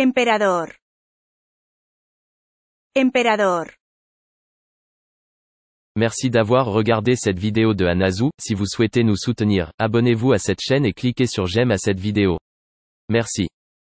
Emperador. Emperador. Merci d'avoir regardé cette vidéo de Anazu, si vous souhaitez nous soutenir, abonnez-vous à cette chaîne et cliquez sur j'aime à cette vidéo. Merci.